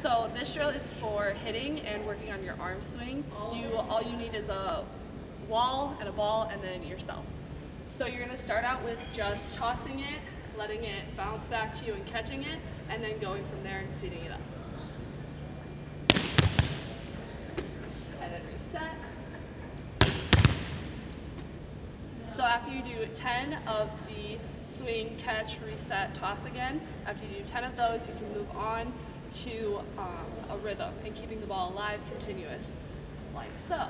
So this drill is for hitting and working on your arm swing. You all you need is a wall and a ball and then yourself. So you're gonna start out with just tossing it, letting it bounce back to you and catching it, and then going from there and speeding it up. And then reset. So after you do 10 of the swing, catch, reset, toss again, after you do 10 of those, you can move on to um, a rhythm and keeping the ball alive, continuous, like so.